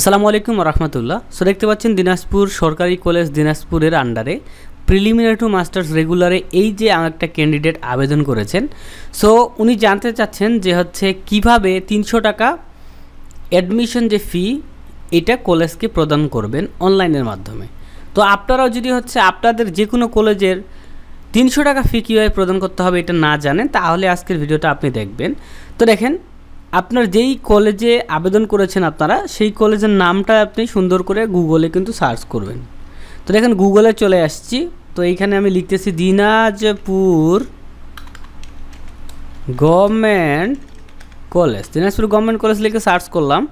আসসালামু আলাইকুম রহমতুল্লাহ। সো দেখতে পাচ্ছেন দিনাজপুর সরকারি কলেজ দিনাজপুরের আন্ডারে প্রিলিমিনারি টু মাস্টার্স রেগুলারে এই যে একটা ক্যান্ডিডেট আবেদন করেছেন। সো উনি জানতে চাচ্ছেন যে হচ্ছে কীভাবে তিনশো টাকা অ্যাডমিশন যে ফি এটা কলেজকে প্রদান করবেন অনলাইনের মাধ্যমে। তো আপনারাও যদি হচ্ছে আপনাদের যে কোনো কলেজের তিনশো টাকা ফি কীভাবে প্রদান করতে হবে এটা না জানেন, তাহলে আজকের ভিডিওটা আপনি দেখবেন। তো দেখেন আপনার যেই কলেজে আবেদন করেছেন আপনারা, সেই কলেজের নামটা আপনি সুন্দর করে গুগলে কিন্তু সার্চ করবেন। তো দেখেন গুগলে চলে আসছি। তো এইখানে আমি লিখতেছি Dinajpur government college. Dinajpur government college লিখে সার্চ করলাম।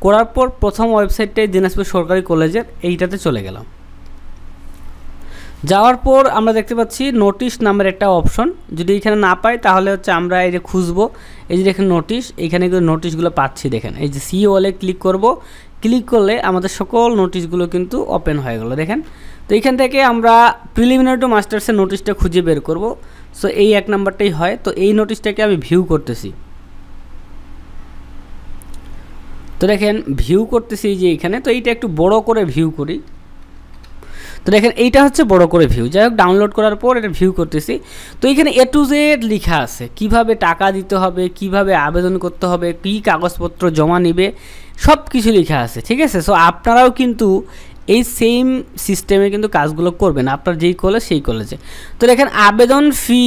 করার পর প্রথম ওয়েবসাইটটাই দিনাজপুর সরকারি কলেজের, এইটাতে চলে গেলাম। যাওয়ার পর আমরা দেখতে পাচ্ছি নোটিশ নামের একটা অপশন যদি এখানে না পাই, তাহলে হচ্ছে আমরা এই যে খুঁজবো, এই যে দেখেন নোটিশ এখানে কিন্তু নোটিশগুলো পাচ্ছি দেখেন। এই যে সি ক্লিক করব ক্লিক করলে আমাদের সকল নোটিশগুলো কিন্তু ওপেন হয়ে গেলো দেখেন। তো এইখান থেকে আমরা প্রিলিমিনারি টু মাস্টার্সের নোটিশটা খুঁজে বের করব। সো এই এক নাম্বারটাই হয়। তো এই নোটিশটাকে আমি ভিউ করতেছি। তো দেখেন ভিউ করতেছি যে এখানে। তো এইটা একটু বড় করে ভিউ করি। তো দেখেন এইটা হচ্ছে বড় করে ভিউ যাই হোক ডাউনলোড করার পর এটা ভিউ করতেছি। তো এখানে এ টু জেড লেখা আছে, কীভাবে টাকা দিতে হবে, কীভাবে আবেদন করতে হবে, কী কাগজপত্র জমা নেবে সব কিছু লেখা আছে, ঠিক আছে? সো আপনারাও কিন্তু এই সেম সিস্টেমে কিন্তু কাজগুলো করবেন, আপনার যেই কলেজ সেই কলেজে তো দেখেন, আবেদন ফি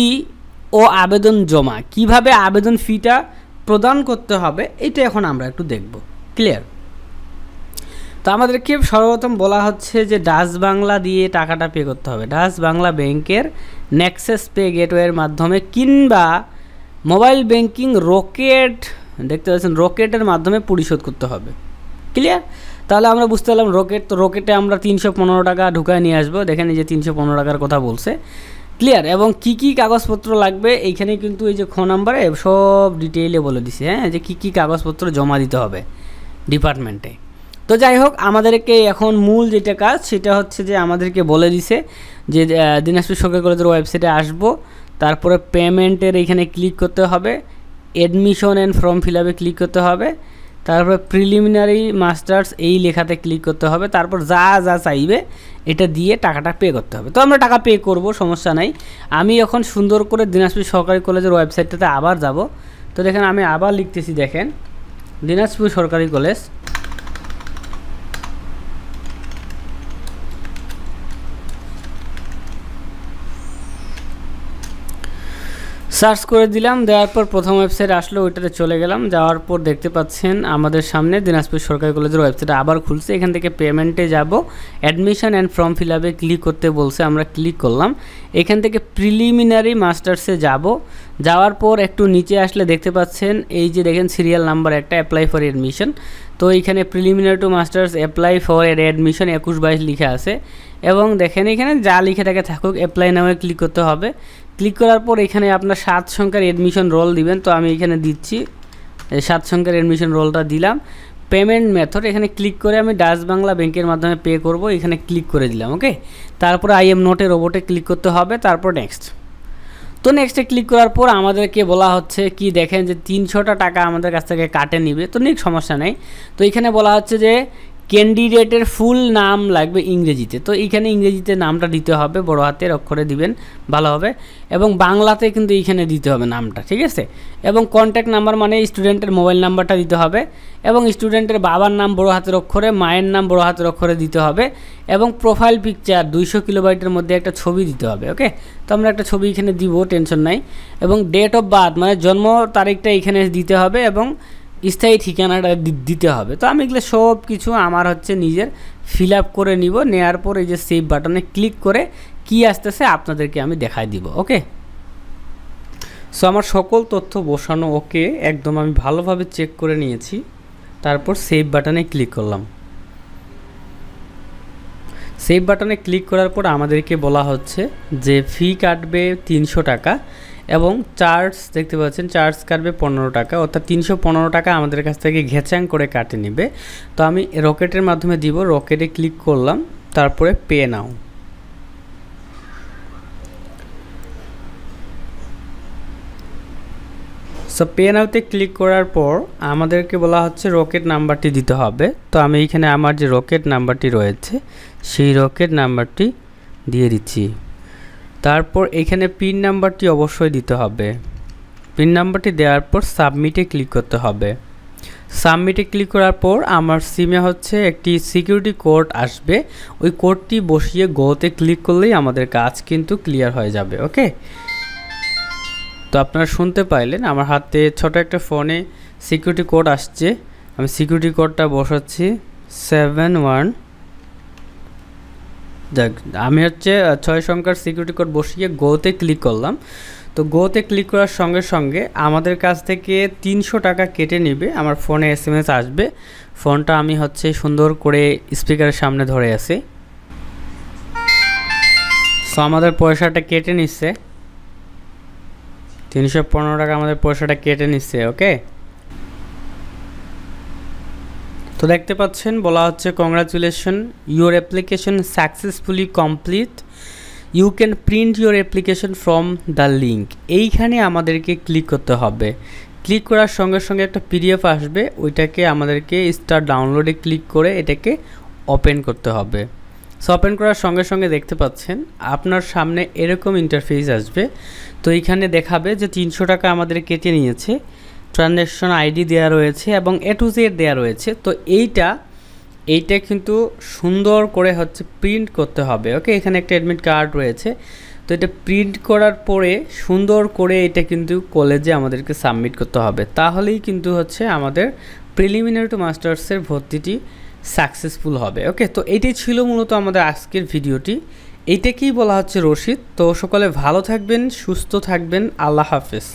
ও আবেদন জমা, কীভাবে আবেদন ফিটা প্রদান করতে হবে, এটা এখন আমরা একটু দেখব। ক্লিয়ার তো আমাদেরকে সর্বপ্রথম বলা হচ্ছে যে ডাস বাংলা দিয়ে টাকাটা পে করতে হবে। ডাস বাংলা ব্যাংকের নেক্সেস পে গেটওয়ের মাধ্যমে কিংবা মোবাইল ব্যাংকিং রকেট দেখতে পাচ্ছেন রকেটের মাধ্যমে পরিশোধ করতে হবে। ক্লিয়ার তাহলে আমরা বুঝতে পারলাম রকেট তো রকেটে আমরা তিনশো পনেরো টাকা ঢুকায় নিয়ে আসব। দেখেন যে তিনশো পনেরো টাকার কথা বলছে। ক্লিয়ার এবং কি কি কাগজপত্র লাগবে? এইখানে কিন্তু এই যে খ নাম্বারে সব ডিটেইলে বলে দিছে হ্যাঁ? যে কী কী কাগজপত্র জমা দিতে হবে ডিপার্টমেন্টে তো যাই হোক, আমাদেরকে এখন মূল যেটা কাজ, সেটা হচ্ছে যে আমাদেরকে বলে দিছে যে দিনাজপুর সরকারি কলেজের ওয়েবসাইটে আসব। তারপরে পেমেন্টের এইখানে ক্লিক করতে হবে। অ্যাডমিশন অ্যান্ড ফর্ম ফিল আপে ক্লিক করতে হবে। তারপরে প্রিলিমিনারি মাস্টার্স এই লেখাতে ক্লিক করতে হবে। তারপর যা যা চাইবে, এটা দিয়ে টাকাটা পে করতে হবে। তো আমরা টাকা পে করব, সমস্যা নাই। আমি এখন সুন্দর করে দিনাজপুর সরকারি কলেজের ওয়েবসাইটটাতে আবার যাব। তো দেখেন, আমি আবার লিখতেছি, দেখেন, দিনাজপুর সরকারি কলেজ। সার্চ করে দিলাম, দেওয়ার পর প্রথম ওয়েবসাইট আসলো, ওইটাতে চলে গেলাম। যাওয়ার পর দেখতে পাচ্ছেন আমাদের সামনে দিনাজপুর সরকারি কলেজের ওয়েবসাইট আবার খুলছে। এখান থেকে পেমেন্টে যাব। অ্যাডমিশন অ্যান্ড ফর্ম ফিল আপে ক্লিক করতে বলছে, আমরা ক্লিক করলাম। এখান থেকে প্রিলিমিনারি মাস্টার্সে যাব। যাওয়ার পর একটু নিচে আসলে দেখতে পাচ্ছেন, এই যে দেখেন সিরিয়াল নাম্বার একটা অ্যাপ্লাই ফর অ্যাডমিশন তো এইখানে preliminary to masters apply for admission একুশ বাইশ লিখে আছে। এবং দেখেন এখানে যা লিখে থাকে থাকুক অ্যাপ্লাই নামে ক্লিক করতে হবে। ক্লিক করার পর এখানে আপনার সাত সংখ্যার অ্যাডমিশন রোল দিবেন। তো আমি এখানে দিচ্ছি। সাত সংখ্যার অ্যাডমিশন রোলটা দিলাম। পেমেন্ট মেথড এখানে ক্লিক করে আমি ডাচ বাংলা ব্যাংকের মাধ্যমে পে করব। এখানে ক্লিক করে দিলাম ওকে তারপর আই এম নোটে রোবটে ক্লিক করতে হবে। তারপর নেক্সট তো নেক্সটে ক্লিক করার পর আমাদেরকে বলা হচ্ছে কি, দেখেন যে তিনশোটা টাকা আমাদের কাছ থেকে কাটে নিবে। তো নিক সমস্যা নেই। তো এখানে বলা হচ্ছে যে ক্যান্ডিডেটের ফুল নাম লাগবে ইংরেজিতে। তো এইখানে ইংরেজিতে নামটা দিতে হবে, বড় হাতের অক্ষরে দিবেন, ভালো হবে। এবং বাংলাতে কিন্তু এইখানে দিতে হবে নামটা, ঠিক আছে? এবং কন্ট্যাক্ট নাম্বার মানে স্টুডেন্টের মোবাইল নাম্বারটা দিতে হবে। এবং স্টুডেন্টের বাবার নাম বড় হাতের অক্ষরে, মায়ের নাম বড় হাতের অক্ষরে দিতে হবে। এবং প্রোফাইল পিকচার দুইশো কিলোবাইটের মধ্যে একটা ছবি দিতে হবে ওকে তো আমরা একটা ছবি এখানে দিব টেনশন নাই। এবং ডেট অফ বার্থ মানে জন্ম তারিখটা এখানে দিতে হবে এবং স্থায়ী ঠিকানাটা দিতে হবে। তো আমি এগুলো সব কিছু আমার হচ্ছে নিজের ফিল আপ করে নিব। নেওয়ার পর এই যে সেভ বাটনে ক্লিক করে কি আসতেছে আপনাদেরকে আমি দেখাই দিব ওকে সো আমার সকল তথ্য বসানো ওকে একদম আমি ভালোভাবে চেক করে নিয়েছি। তারপর সেভ বাটনে ক্লিক করলাম। সেভ বাটনে ক্লিক করার পর আমাদেরকে বলা হচ্ছে যে ফি কাটবে তিনশো টাকা। এবং চার্জ দেখতে পাচ্ছেন চার্জ কাটবে পনেরো টাকা, অর্থাৎ তিনশো পনেরো টাকা আমাদের কাছ থেকে ঘেচাং করে কাটে নেবে। তো আমি রকেটের মাধ্যমে দিব, রকেটে ক্লিক করলাম, তারপরে পে নাও সো পে নাওতে ক্লিক করার পর আমাদেরকে বলা হচ্ছে রকেট নাম্বারটি দিতে হবে। তো আমি এইখানে আমার যে রকেট নাম্বারটি রয়েছে, সেই রকেট নাম্বারটি দিয়ে দিচ্ছি। তারপর এখানে পিন নাম্বারটি অবশ্যই দিতে হবে। পিন নাম্বারটি দেওয়ার পর সাবমিটে ক্লিক করতে হবে। সাবমিটে ক্লিক করার পর আমার সিমে হচ্ছে একটি সিকিউরিটি কোড আসবে। ওই কোডটি বসিয়ে গোতে ক্লিক করলেই আমাদের কাজ কিন্তু ক্লিয়ার হয়ে যাবে, ওকে? তো আপনারা শুনতে পাইলেন, আমার হাতে ছোট একটা ফোনে সিকিউরিটি কোড আসছে। আমি সিকিউরিটি কোডটা বসাচ্ছি। সেভেন ওয়ান দেখ, আমি হচ্ছে ছয় সংখ্যার সিকিউরিটি কোড বসিয়ে গোতে ক্লিক করলাম। তো গোতে ক্লিক করার সঙ্গে সঙ্গে আমাদের কাছ থেকে তিনশো টাকা কেটে নেবে। আমার ফোনে এস আসবে। ফোনটা আমি হচ্ছে সুন্দর করে স্পিকারের সামনে ধরে আছি। সো আমাদের পয়সাটা কেটে নিচ্ছে। তিনশো পনেরো টাকা আমাদের পয়সাটা কেটে নিচ্ছে ওকে তো দেখতে পাচ্ছেন, বলা হচ্ছে congratulation your application successfully complete you can print your application from the link এইখানে আমাদেরকে ক্লিক করতে হবে। ক্লিক করার সঙ্গে সঙ্গে একটা পিডিএফ আসবে, ওইটাকে আমাদেরকে স্টার ডাউনলোডে ক্লিক করে এটাকে ওপেন করতে হবে। সো ওপেন করার সঙ্গে সঙ্গে দেখতে পাচ্ছেন, আপনার সামনে এরকম ইন্টারফেস আসবে। তো এইখানে দেখাবে যে তিনশো টাকা আমাদের কেটে নিয়েছে। ট্রানজ্যাকশন আইডি দেওয়া রয়েছে এবং এ টু জেড দেওয়া রয়েছে। তো এইটা এইটা কিন্তু সুন্দর করে হচ্ছে প্রিন্ট করতে হবে ওকে এখানে একটা অ্যাডমিট কার্ড রয়েছে। তো এটা প্রিন্ট করার পরে সুন্দর করে এটা কিন্তু কলেজে আমাদেরকে সাবমিট করতে হবে। তাহলেই কিন্তু হচ্ছে আমাদের প্রিলিমিনারি টু মাস্টার্সের ভর্তিটি সাকসেসফুল হবে ওকে তো এটাই ছিল মূলত আমাদের আজকের ভিডিওটি। এইটাকেই বলা হচ্ছে রশিদ। তো সকলে ভালো থাকবেন, সুস্থ থাকবেন। আল্লাহ হাফেজ।